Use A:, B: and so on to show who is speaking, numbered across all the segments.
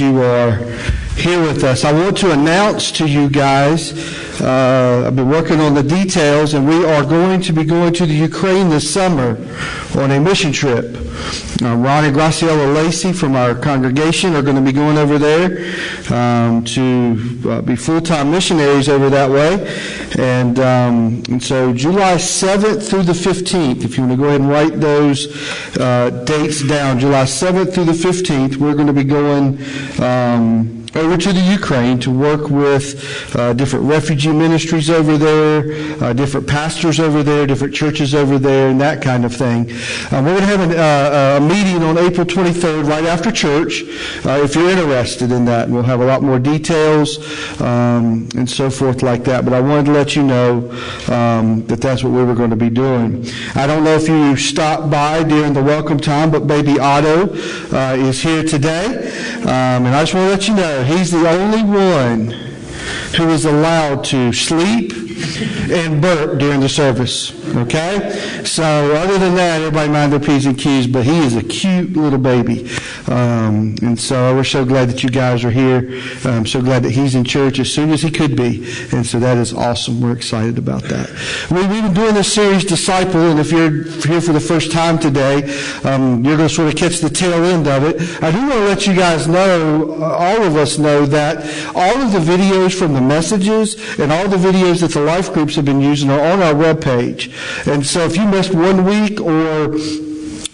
A: you are here with us. I want to announce to you guys, uh, I've been working on the details, and we are going to be going to the Ukraine this summer on a mission trip. Uh, Ron and Graciela Lacey from our congregation are going to be going over there um, to uh, be full-time missionaries over that way. And, um, and so July 7th through the 15th, if you want to go ahead and write those uh, dates down, July 7th through the 15th, we're going to be going um, over to the Ukraine to work with uh, different refugee ministries over there, uh, different pastors over there, different churches over there, and that kind of thing. Uh, we're going to have an, uh, a meeting on April 23rd, right after church, uh, if you're interested in that. And we'll have a lot more details um, and so forth like that. But I wanted to let you know um, that that's what we were going to be doing. I don't know if you stopped by during the welcome time, but baby Otto uh, is here today. Um, and I just want to let you know he's the only one who is allowed to sleep and burp during the service. Okay? So other than that, everybody mind their P's and Q's, but he is a cute little baby. Um, and so we're so glad that you guys are here. I'm so glad that he's in church as soon as he could be. And so that is awesome. We're excited about that. We, have been doing this series, Disciple, and if you're here for the first time today, um, you're going to sort of catch the tail end of it. I do want to let you guys know, uh, all of us know, that all of the videos from the messages and all the videos that the life groups have been using are on our webpage. And so if you missed one week or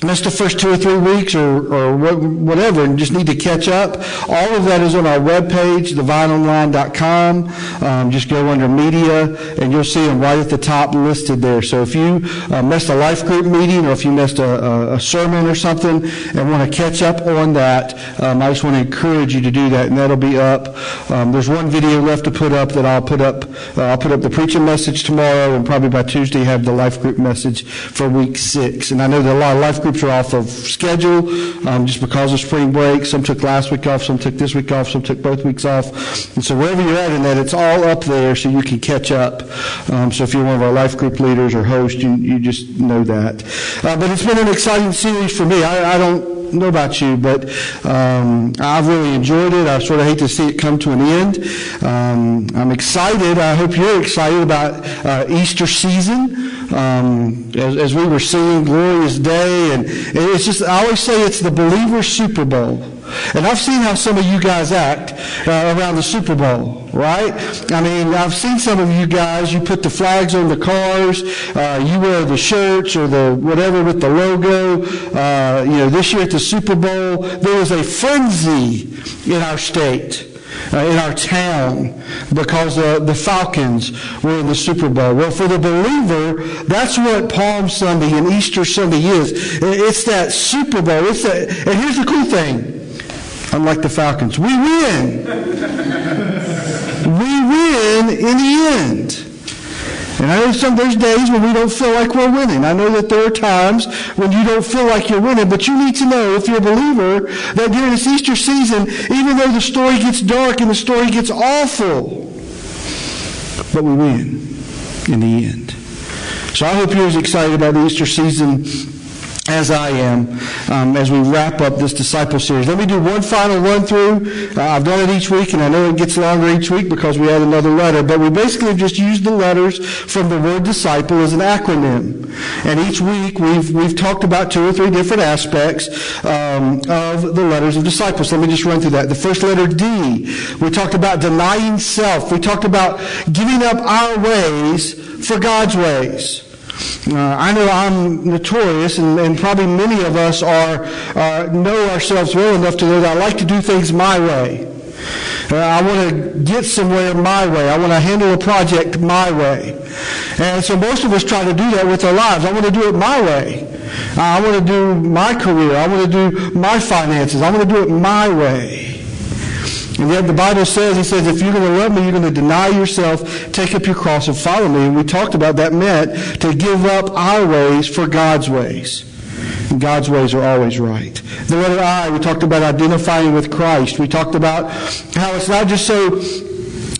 A: missed the first two or three weeks or, or whatever and just need to catch up, all of that is on our webpage, thevineonline.com. Um, just go under media and you'll see them right at the top listed there. So if you uh, missed a life group meeting or if you missed a, a, sermon or something and want to catch up on that, um, I just want to encourage you to do that and that'll be up. Um, there's one video left to put up that I'll put up. Uh, I'll put up the preaching message tomorrow and probably by Tuesday have the life group message for week six. And I know that a lot of life groups are off of schedule um, just because of spring break. Some took last week off, some took this week off, some took both weeks off. And so wherever you're at in that, it's all up there so you can catch up. Um, so if you're one of our life group leaders or hosts, you, you just know that. Uh, but it's been an exciting series for me. I, I don't know about you, but um, I've really enjoyed it. I sort of hate to see it come to an end. Um, I'm excited. I hope you're excited about uh, Easter season. Um, as, as, we were singing Glorious Day, and, and it's just, I always say it's the believer's Super Bowl. And I've seen how some of you guys act uh, around the Super Bowl, right? I mean, I've seen some of you guys, you put the flags on the cars, uh, you wear the shirts or the whatever with the logo. Uh, you know, this year at the Super Bowl, there was a frenzy in our state. Uh, in our town because uh, the Falcons were in the Super Bowl. Well, for the believer, that's what Palm Sunday and Easter Sunday is. It's that Super Bowl. It's that, and here's the cool thing unlike the Falcons. We win. we win in the end. And I know some there's days when we don't feel like we're winning. I know that there are times when you don't feel like you're winning, but you need to know if you're a believer that during this Easter season, even though the story gets dark and the story gets awful, but we win in the end. So I hope you're as excited about the Easter season as I am um, as we wrap up this disciple series. Let me do one final run through. Uh, I've done it each week, and I know it gets longer each week because we add another letter, but we basically have just used the letters from the word disciple as an acronym. And each week we've, we've talked about two or three different aspects um, of the letters of disciples. Let me just run through that. The first letter D, we talked about denying self. We talked about giving up our ways for God's ways. Uh, I know I'm notorious, and, and, probably many of us are uh, know ourselves well enough to know that I like to do things my way. Uh, I want to get somewhere my way. I want to handle a project my way. And so most of us try to do that with our lives. I want to do it my way. I want to do my career. I want to do my finances. I want to do it my way. And yet the Bible says, He says, if you're going to love me, you're going to deny yourself, take up your cross, and follow me. And we talked about that meant to give up our ways for God's ways. And God's ways are always right. The letter I, we talked about identifying with Christ. We talked about how it's not just so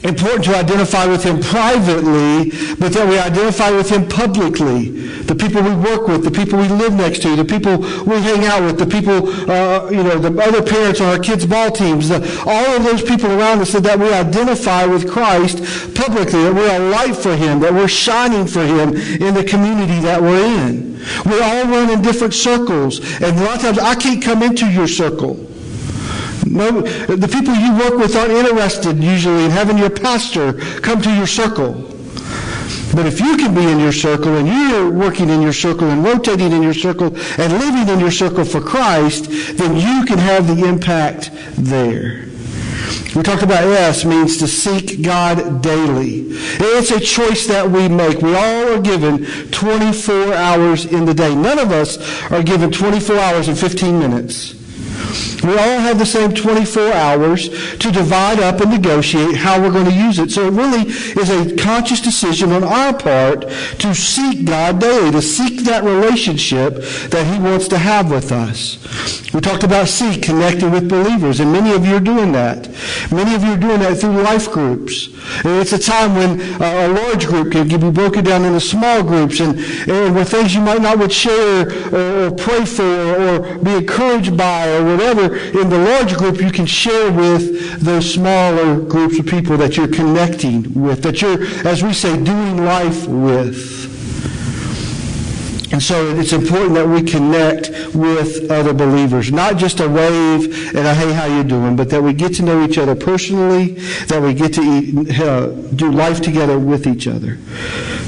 A: important to identify with him privately, but that we identify with him publicly. The people we work with, the people we live next to, the people we hang out with, the people, uh, you know, the other parents on our kids' ball teams, the, all of those people around us, so that we identify with Christ publicly, that we're a light for him, that we're shining for him in the community that we're in. We all run in different circles, and a lot of times I can't come into your circle. No, the people you work with aren't interested usually in having your pastor come to your circle. But if you can be in your circle and you're working in your circle and rotating in your circle and living in your circle for Christ, then you can have the impact there. We talked about S means to seek God daily. It's a choice that we make. We all are given 24 hours in the day. None of us are given 24 hours and 15 minutes. We all have the same 24 hours to divide up and negotiate how we're going to use it. So it really is a conscious decision on our part to seek God daily, to seek that relationship that He wants to have with us. We talked about seek, connecting with believers, and many of you are doing that. Many of you are doing that through life groups. And it's a time when a large group can be broken down into small groups and, and where things you might not would share or pray for or be encouraged by or whatever, in the large group you can share with those smaller groups of people that you're connecting with, that you're, as we say, doing life with. And so it's important that we connect with other believers. Not just a wave and a hey, how you doing, but that we get to know each other personally, that we get to eat, uh, do life together with each other.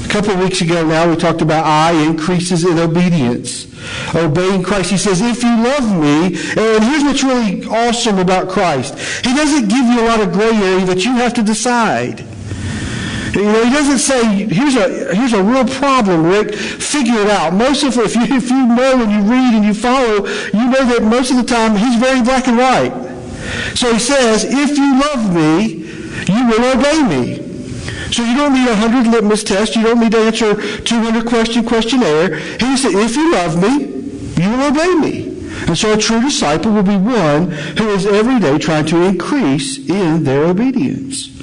A: Couple of weeks ago now, we talked about I increases in obedience. Obeying Christ. He says, if you love me, and here's what's really awesome about Christ. He doesn't give you a lot of gray area that you have to decide. You know, he doesn't say, here's a, here's a real problem, Rick. Figure it out. Most of, if you, if you know and you read and you follow, you know that most of the time he's very black and white. So he says, if you love me, you will obey me. So you don't need a 100 litmus tests. You don't need to answer 200 question questionnaire. He said, if you love me, you will obey me. And so a true disciple will be one who is every day trying to increase in their obedience.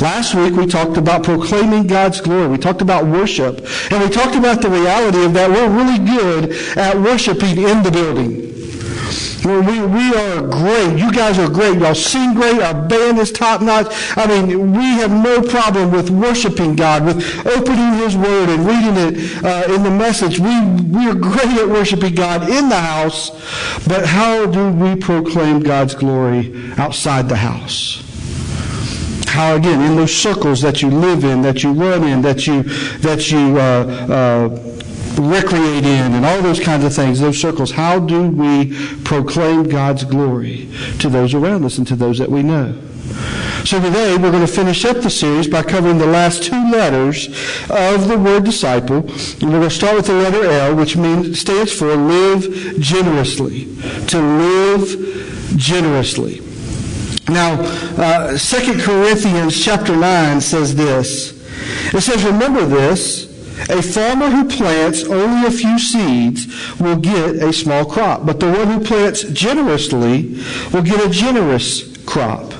A: Last week we talked about proclaiming God's glory. We talked about worship. And we talked about the reality of that we're really good at worshiping in the building. We, we are great. You guys are great. Y'all sing great. Our band is top notch. I mean, we have no problem with worshiping God, with opening His Word and reading it uh, in the message. We, we are great at worshiping God in the house, but how do we proclaim God's glory outside the house? how again in those circles that you live in, that you run in, that you that you uh, uh, recreate in, and all those kinds of things, those circles. How do we proclaim God's glory to those around us and to those that we know? So today we're going to finish up the series by covering the last two letters of the word disciple. And we're going to start with the letter L, which means stands for live generously. To live generously. Now, uh, 2 Corinthians chapter 9 says this. It says, remember this, a farmer who plants only a few seeds will get a small crop, but the one who plants generously will get a generous crop.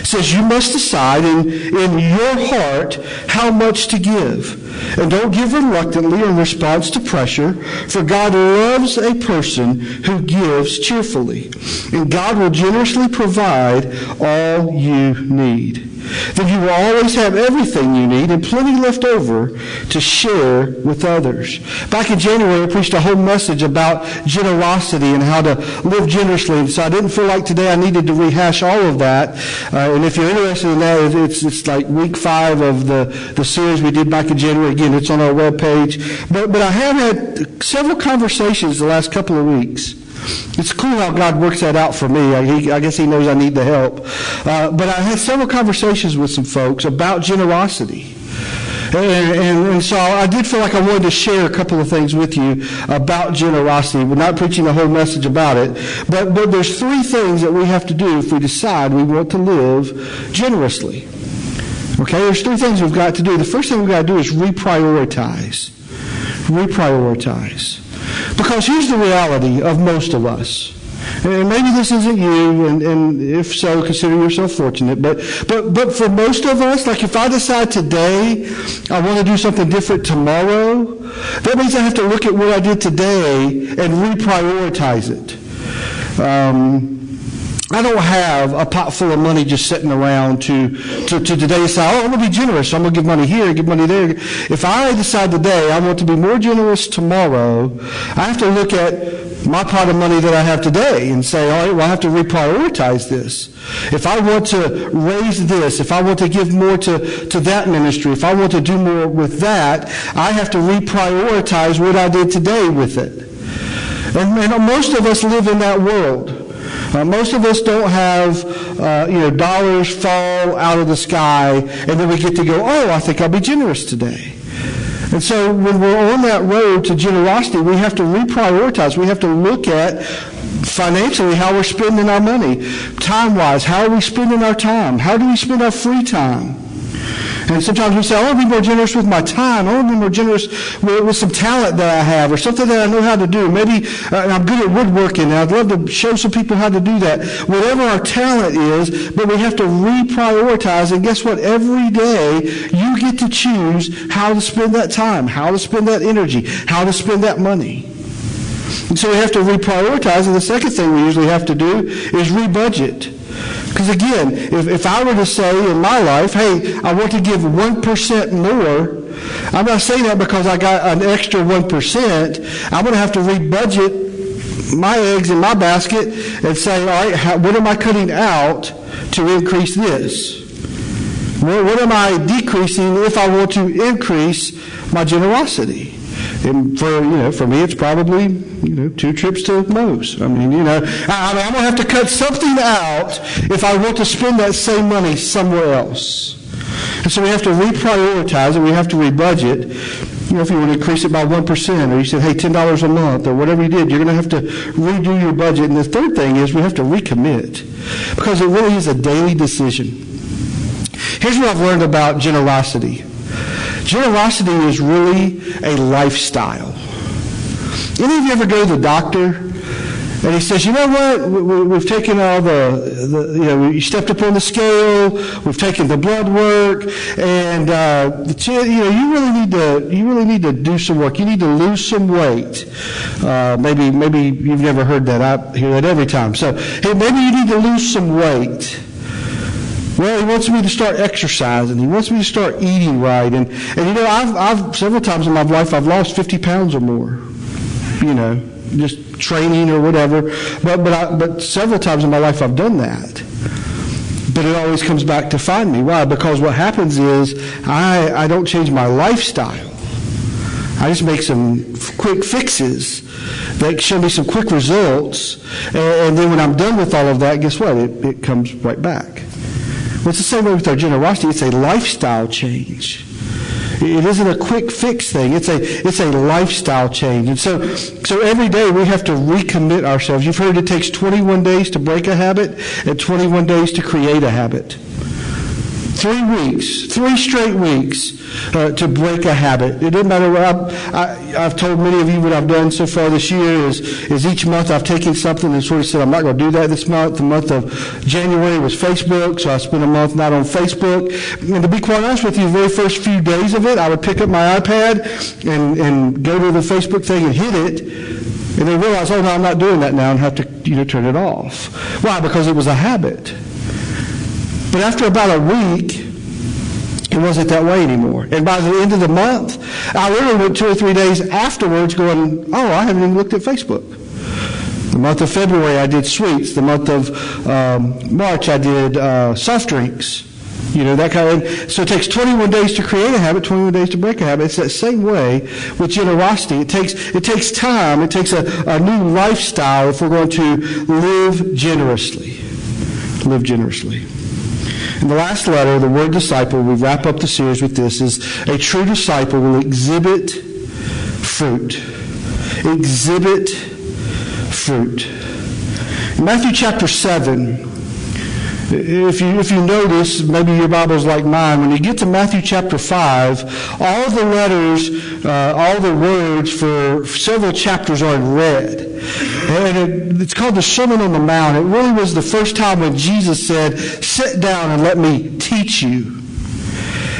A: It says you must decide in, in your heart how much to give. And don't give reluctantly in response to pressure, for God loves a person who gives cheerfully. And God will generously provide all you need then you will always have everything you need and plenty left over to share with others. Back in January, I preached a whole message about generosity and how to live generously. And So I didn't feel like today I needed to rehash all of that. Uh, and if you're interested in that, it's, it's like week five of the, the series we did back in January. Again, it's on our webpage. But, but I have had several conversations the last couple of weeks it's cool how God works that out for me. I, he, I guess He knows I need the help. Uh, but I had several conversations with some folks about generosity. And, and, and, so I did feel like I wanted to share a couple of things with you about generosity. We're not preaching a whole message about it, but, but there's three things that we have to do if we decide we want to live generously. Okay, there's three things we've got to do. The first thing we've got to do is reprioritize. Reprioritize. Because here's the reality of most of us. And maybe this isn't you, and, and if so, consider yourself fortunate. But, but, but for most of us, like if I decide today I want to do something different tomorrow, that means I have to look at what I did today and reprioritize it. Um, I don't have a pot full of money just sitting around to, to, to today say, oh, I'm going to be generous. I'm going to give money here, give money there. If I decide today I want to be more generous tomorrow, I have to look at my pot of money that I have today and say, all right, well, I have to reprioritize this. If I want to raise this, if I want to give more to, to that ministry, if I want to do more with that, I have to reprioritize what I did today with it. And, and most of us live in that world. Most of us don't have, uh, you know, dollars fall out of the sky and then we get to go, oh, I think I'll be generous today. And so when we're on that road to generosity, we have to reprioritize. We have to look at financially how we're spending our money. Time-wise, how are we spending our time? How do we spend our free time? And sometimes we say, I want to be more generous with my time. I want to be more generous with, with some talent that I have or something that I know how to do. Maybe uh, I'm good at woodworking and I'd love to show some people how to do that. Whatever our talent is, but we have to reprioritize. And guess what? Every day you get to choose how to spend that time, how to spend that energy, how to spend that money. And so we have to reprioritize. And the second thing we usually have to do is rebudget. Because again, if, if I were to say in my life, hey, I want to give 1% more, I'm not saying that because I got an extra 1%. I'm going to have to rebudget my eggs in my basket and say, all right, how, what am I cutting out to increase this? What, what am I decreasing if I want to increase my generosity? And for you know, for me, it's probably you know two trips to Moe's. I mean, you know, I, I am gonna have to cut something out if I want to spend that same money somewhere else. And so we have to reprioritize and we have to rebudget. You know, if you want to increase it by one percent, or you said, hey, ten dollars a month, or whatever you did, you're going to have to redo your budget. And the third thing is we have to recommit because it really is a daily decision. Here's what I've learned about generosity. Generosity is really a lifestyle. Any of you ever go to the doctor and he says, you know what, we, have taken all the, the, you know, you stepped up on the scale, we've taken the blood work, and uh, the, you know, you really need to, you really need to do some work. You need to lose some weight. Uh, maybe, maybe you've never heard that. I hear that every time. So, hey, maybe you need to lose some weight. Well, he wants me to start exercising. He wants me to start eating right. And, and you know, I've, I've, several times in my life, I've lost 50 pounds or more. You know, just training or whatever. But, but, I, but several times in my life, I've done that. But it always comes back to find me. Why? Because what happens is I, I don't change my lifestyle. I just make some quick fixes that show me some quick results. And, and then when I'm done with all of that, guess what? It, it comes right back. It's the same way with our generosity. It's a lifestyle change. It isn't a quick fix thing. It's a, it's a lifestyle change. And so, so every day we have to recommit ourselves. You've heard it takes 21 days to break a habit and 21 days to create a habit. Three weeks, three straight weeks uh, to break a habit. It doesn't matter what I've, I, have told many of you what I've done so far this year is, is each month I've taken something and sort of said, I'm not going to do that this month. The month of January was Facebook, so I spent a month not on Facebook. And to be quite honest with you, the very first few days of it, I would pick up my iPad and, and go to the Facebook thing and hit it. And then realize, oh no, I'm not doing that now and have to, you know, turn it off. Why? Because it was a habit. But after about a week, it wasn't that way anymore. And by the end of the month, I literally went two or three days afterwards going, oh, I haven't even looked at Facebook. The month of February, I did sweets. The month of um, March, I did uh, soft drinks. You know, that kind of, so it takes 21 days to create a habit, 21 days to break a habit. It's that same way with generosity. It takes, it takes time. It takes a, a new lifestyle if we're going to live generously. Live generously. In the last letter, the word disciple, we wrap up the series with this, is a true disciple will exhibit fruit. Exhibit fruit. In Matthew chapter 7, if you, if you notice, maybe your Bible's like mine, when you get to Matthew chapter 5, all the letters, uh, all the words for several chapters are in red. And it, it's called the Sermon on the Mount. It really was the first time when Jesus said, sit down and let me teach you.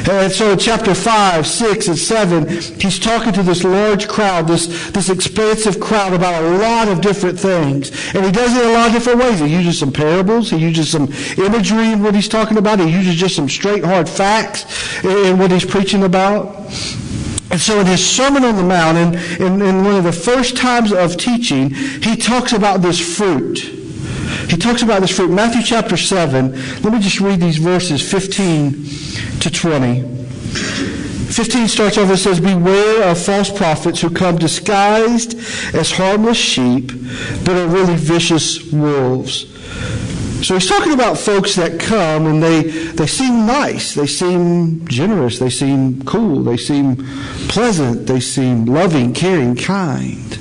A: And so in chapter 5, 6, and 7, he's talking to this large crowd, this, this expansive crowd about a lot of different things. And he does it in a lot of different ways. He uses some parables. He uses some imagery in what he's talking about. He uses just some straight, hard facts in what he's preaching about. And so in his Sermon on the Mount, in, in, in one of the first times of teaching, he talks about this fruit. He talks about this fruit. Matthew chapter 7, let me just read these verses 15 to 20. 15 starts off and says, Beware of false prophets who come disguised as harmless sheep, but are really vicious wolves. So he's talking about folks that come and they, they seem nice, they seem generous, they seem cool, they seem pleasant, they seem loving, caring, kind.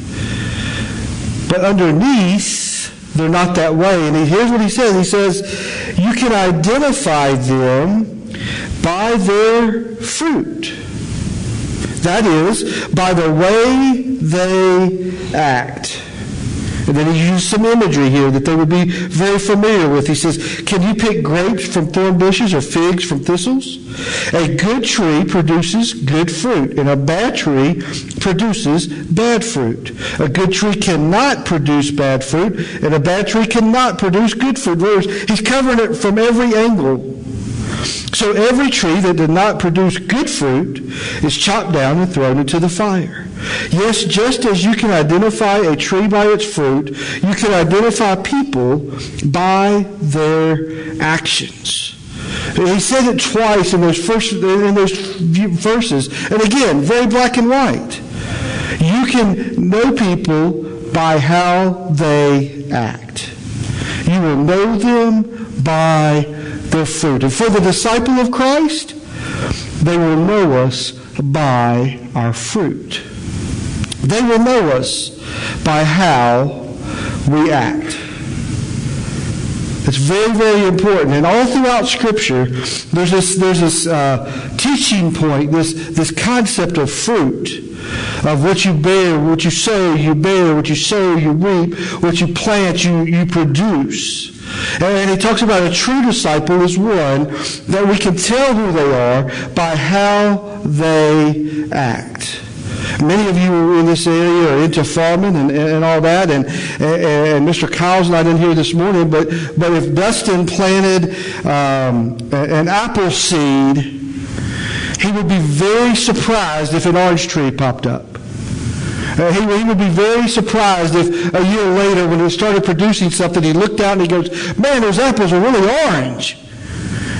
A: But underneath, they're not that way. And he, here's what he says. He says, you can identify them by their fruit. That is, by the way they act. And then he used some imagery here that they would be very familiar with. He says, Can you pick grapes from thorn bushes or figs from thistles? A good tree produces good fruit, and a bad tree produces bad fruit. A good tree cannot produce bad fruit, and a bad tree cannot produce good fruit. He's covering it from every angle. So every tree that did not produce good fruit is chopped down and thrown into the fire. Yes, just as you can identify a tree by its fruit, you can identify people by their actions. He said it twice in those first in those verses, and again, very black and white. You can know people by how they act. You will know them by their fruit. And for the disciple of Christ, they will know us by our fruit. They will know us by how we act. It's very, very important. And all throughout Scripture, there's this, there's this uh, teaching point, this, this concept of fruit, of what you bear, what you sow, you bear, what you sow, you reap, what you plant, you, you produce. And he talks about a true disciple is one that we can tell who they are by how they act. Many of you in this area are into farming and, and all that, and, and, and Mr. Kyle's not in here this morning, but, but if Dustin planted um, an apple seed, he would be very surprised if an orange tree popped up. Uh, he, he, would be very surprised if a year later, when it started producing something, he looked out and he goes, Man, those apples are really orange.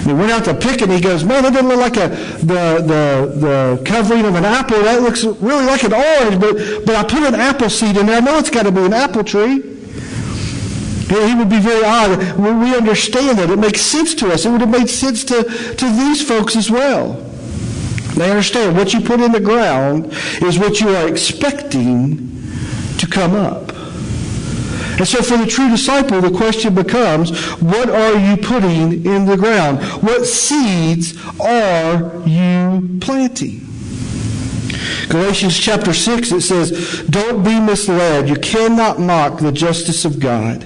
A: He went out to pick it and he goes, Man, that doesn't look like a, the, the, the covering of an apple. That looks really like an orange, but, but I put an apple seed in there. I know it's got to be an apple tree. He would be very odd. We understand that. It makes sense to us. It would have made sense to, to these folks as well. They understand what you put in the ground is what you are expecting to come up. And so for the true disciple, the question becomes, what are you putting in the ground? What seeds are you planting? Galatians chapter 6, it says, Don't be misled. You cannot mock the justice of God.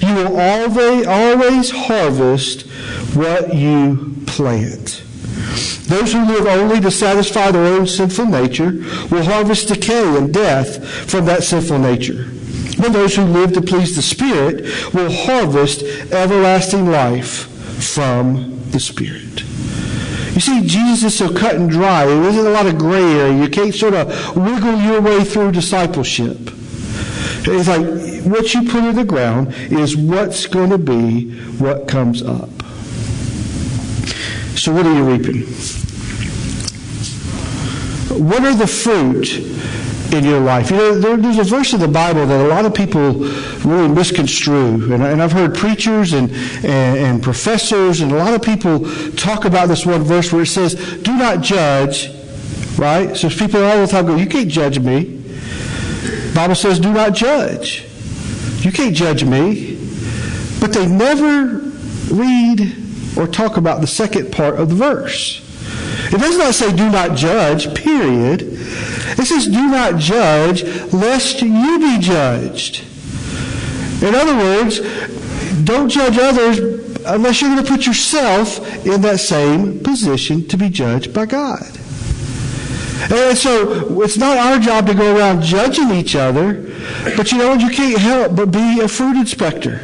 A: You will always, always harvest what you plant. Those who live only to satisfy their own sinful nature will harvest decay and death from that sinful nature. But those who live to please the Spirit will harvest everlasting life from the Spirit. You see, Jesus is so cut and dry. There isn't a lot of gray area. You can't sort of wiggle your way through discipleship. It's like what you put in the ground is what's going to be what comes up. So, what are you reaping? What are the fruit in your life? You know, there, there's a verse in the Bible that a lot of people really misconstrue. And, and I've heard preachers and, and, and professors and a lot of people talk about this one verse where it says, Do not judge, right? So people all the time go, You can't judge me. The Bible says, Do not judge. You can't judge me. But they never read or talk about the second part of the verse. It does not say do not judge, period. It says do not judge lest you be judged. In other words, don't judge others unless you're going to put yourself in that same position to be judged by God. And so it's not our job to go around judging each other, but you know? You can't help but be a fruit inspector.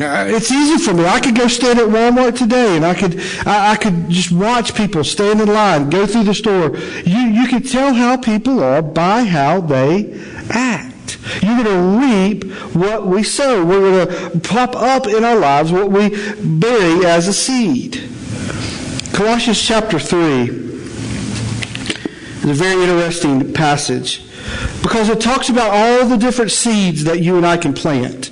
A: Uh, it's easy for me. I could go stand at Walmart today, and I could I, I, could just watch people stand in line, go through the store. You you can tell how people are by how they act. You're going to reap what we sow. We're going to pop up in our lives what we bury as a seed. Colossians chapter three is a very interesting passage because it talks about all the different seeds that you and I can plant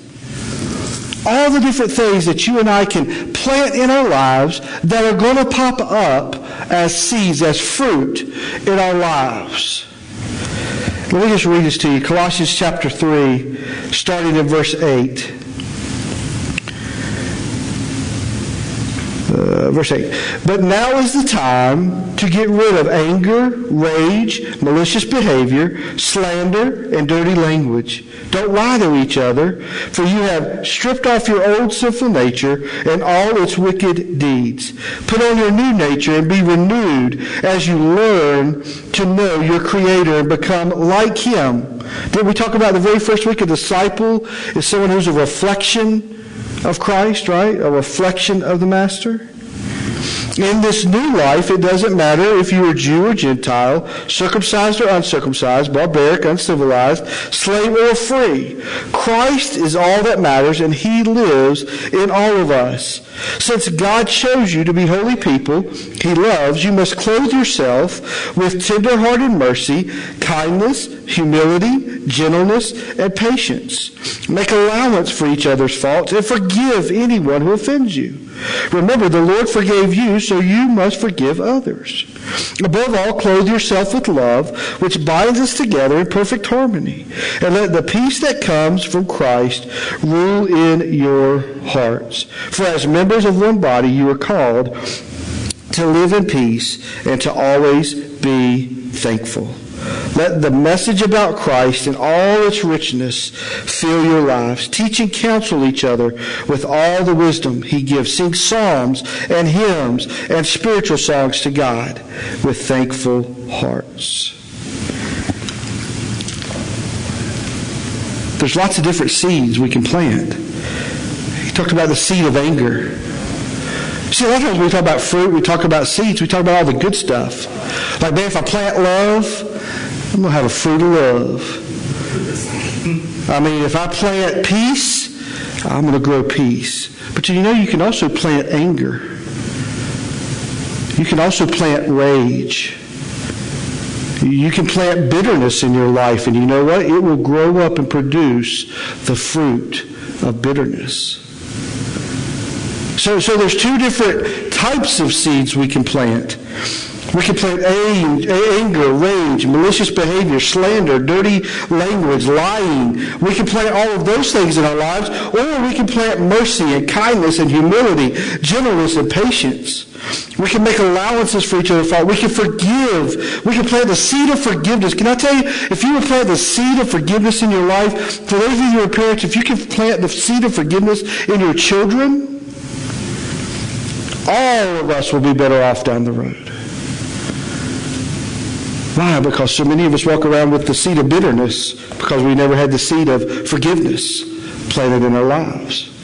A: all the different things that you and I can plant in our lives that are going to pop up as seeds, as fruit in our lives. Let me just read this to you. Colossians chapter 3, starting in verse 8. Uh, verse 8. But now is the time to get rid of anger, rage, malicious behavior, slander, and dirty language. Don't lie to each other, for you have stripped off your old sinful nature and all its wicked deeds. Put on your new nature and be renewed as you learn to know your Creator and become like Him. Did we talk about the very first week? A disciple is someone who's a reflection of Christ, right? A reflection of the Master. In this new life, it doesn't matter if you're Jew or Gentile, circumcised or uncircumcised, barbaric, uncivilized, slave or free. Christ is all that matters, and He lives in all of us. Since God chose you to be holy people He loves, you must clothe yourself with tender-hearted mercy, kindness, humility, gentleness, and patience. Make allowance for each other's faults and forgive anyone who offends you. Remember, the Lord forgave you, so you must forgive others. Above all, clothe yourself with love, which binds us together in perfect harmony. And let the peace that comes from Christ rule in your hearts. For as members of one body, you are called to live in peace and to always be thankful. Let the message about Christ and all its richness fill your lives. Teach and counsel each other with all the wisdom he gives. Sing psalms and hymns and spiritual songs to God with thankful hearts. There's lots of different seeds we can plant. He talked about the seed of anger. See, a lot of times we talk about fruit, we talk about seeds, we talk about all the good stuff. Like, man, if I plant love, I'm going to have a fruit of love. I mean, if I plant peace, I'm going to grow peace. But you know, you can also plant anger. You can also plant rage. You can plant bitterness in your life, and you know what? It will grow up and produce the fruit of bitterness. So, so there's two different types of seeds we can plant. We can plant anger, rage, malicious behavior, slander, dirty language, lying. We can plant all of those things in our lives, or we can plant mercy and kindness and humility, gentleness and patience. We can make allowances for each other. We can forgive. We can plant the seed of forgiveness. Can I tell you, if you would plant the seed of forgiveness in your life, for those of you who are parents, if you can plant the seed of forgiveness in your children, all of us will be better off down the road. Why? Because so many of us walk around with the seed of bitterness because we never had the seed of forgiveness planted in our lives.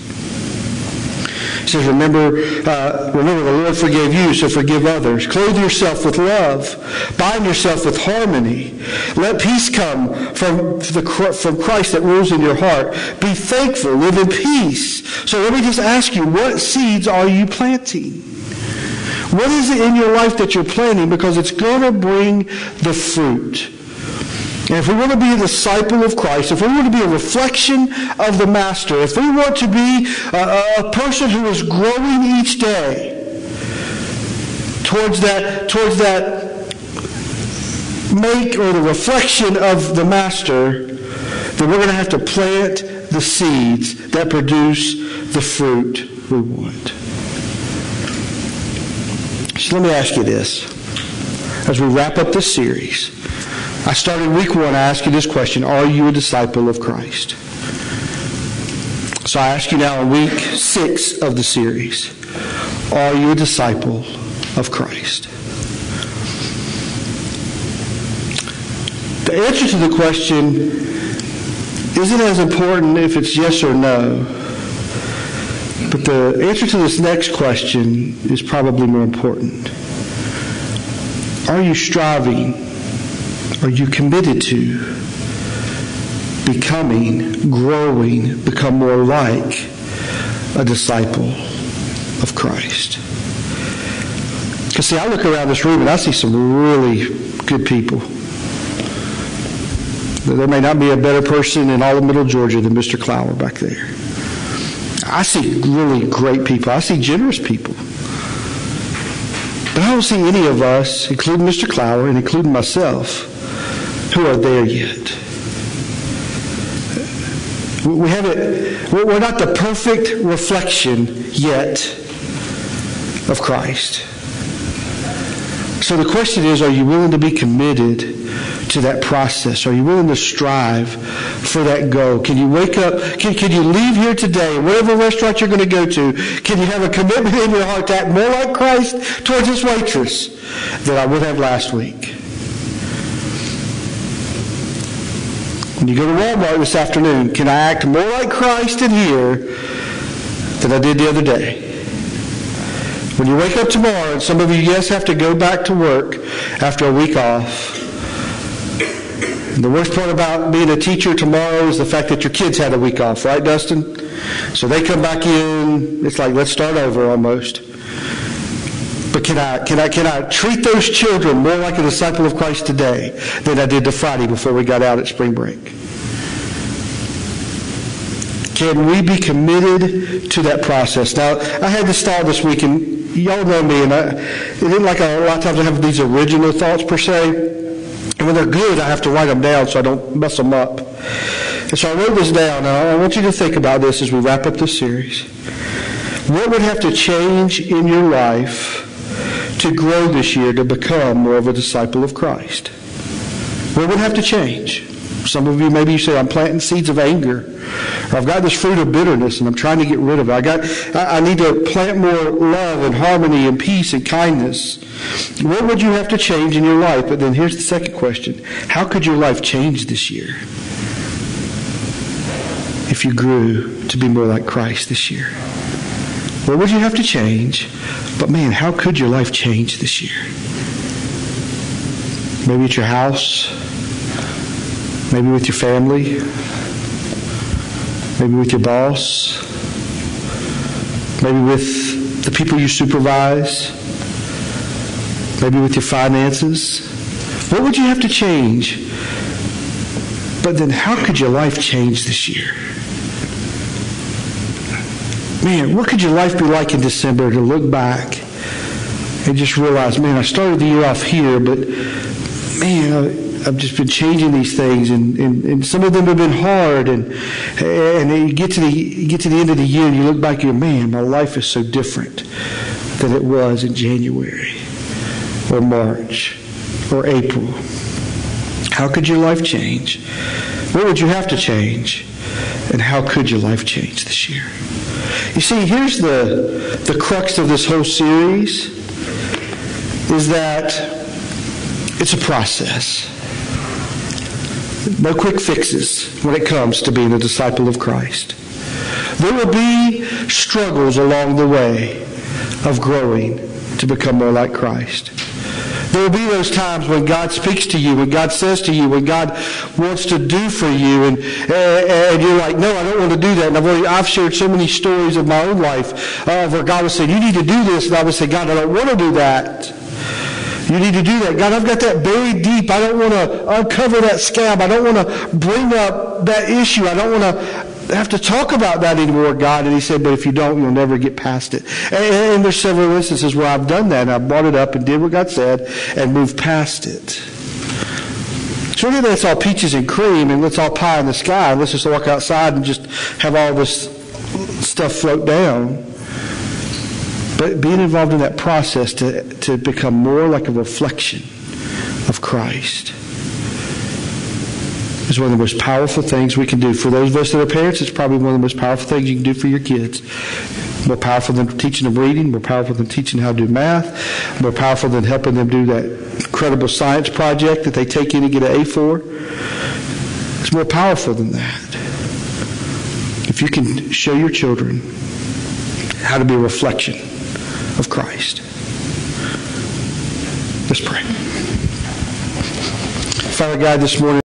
A: He says, remember, uh, remember the Lord forgave you, so forgive others. Clothe yourself with love. Bind yourself with harmony. Let peace come from, the, from Christ that rules in your heart. Be thankful. Live in peace. So let me just ask you, what seeds are you planting? What is it in your life that you're planting? Because it's going to bring the fruit. And if we want to be a disciple of Christ, if we want to be a reflection of the Master, if we want to be a, a person who is growing each day towards that, towards that make or the reflection of the Master, then we're going to have to plant the seeds that produce the fruit we want. So let me ask you this. As we wrap up this series, I started week one, I asked you this question Are you a disciple of Christ? So I ask you now in week six of the series, are you a disciple of Christ? The answer to the question isn't as important if it's yes or no. But the answer to this next question is probably more important. Are you striving? Are you committed to becoming, growing, become more like a disciple of Christ? Because, see, I look around this room and I see some really good people. There may not be a better person in all of Middle Georgia than Mr. Clower back there. I see really great people. I see generous people. But I don't see any of us, including Mr. Clower and including myself, who are there yet. We haven't, we're not the perfect reflection yet of Christ. So the question is, are you willing to be committed to that process? Are you willing to strive for that goal? Can you wake up, can, can you leave here today, whatever restaurant you're going to go to, can you have a commitment in your heart to act more like Christ towards this waitress than I would have last week? When you go to Walmart this afternoon, can I act more like Christ in here than I did the other day? When you wake up tomorrow, and some of you, yes, have to go back to work after a week off. The worst part about being a teacher tomorrow is the fact that your kids had a week off, right, Dustin? So they come back in, it's like, let's start over almost. But can I, can I, can I treat those children more like a disciple of Christ today than I did the Friday before we got out at spring break? Can we be committed to that process? Now, I had this thought this week, and y'all know me, and I, it isn't like a lot of times I have these original thoughts per se. And when they're good, I have to write them down so I don't mess them up. And so I wrote this down. Now, I want you to think about this as we wrap up this series. What would have to change in your life to grow this year to become more of a disciple of Christ? What would have to change? Some of you, maybe you say, I'm planting seeds of anger. Or I've got this fruit of bitterness and I'm trying to get rid of it. I got, I, I need to plant more love and harmony and peace and kindness. What would you have to change in your life? But then here's the second question. How could your life change this year? If you grew to be more like Christ this year. What would you have to change? But man, how could your life change this year? Maybe at your house, maybe with your family, maybe with your boss, maybe with the people you supervise, maybe with your finances. What would you have to change? But then, how could your life change this year? Man, what could your life be like in December to look back and just realize, man, I started the year off here, but man, I've just been changing these things, and, and, and some of them have been hard, and and you get to the you get to the end of the year, and you look back, and you're, man, my life is so different than it was in January, or March, or April. How could your life change? What would you have to change? And how could your life change this year? You see, here's the, the crux of this whole series is that it's a process. No quick fixes when it comes to being a disciple of Christ. There will be struggles along the way of growing to become more like Christ. There will be those times when God speaks to you, when God says to you, when God wants to do for you, and, and you're like, no, I don't want to do that. And I've, already, I've shared so many stories of my own life uh, where God would say, you need to do this. And I would say, God, I don't want to do that. You need to do that. God, I've got that buried deep. I don't want to uncover that scab. I don't want to bring up that issue. I don't want to have to talk about that anymore, God. And he said, but if you don't, you'll never get past it. And, and there's several instances where I've done that. And I brought it up and did what God said and moved past it. So really that's all peaches and cream and let's all pie in the sky let's just walk outside and just have all this stuff float down. But being involved in that process to, to become more like a reflection of Christ. is one of the most powerful things we can do. For those of us that are parents, it's probably one of the most powerful things you can do for your kids. More powerful than teaching them reading, more powerful than teaching how to do math, more powerful than helping them do that incredible science project that they take in and get an A for. It's more powerful than that. If you can show your children how to be a reflection of Christ. Let's pray. Father God, this morning,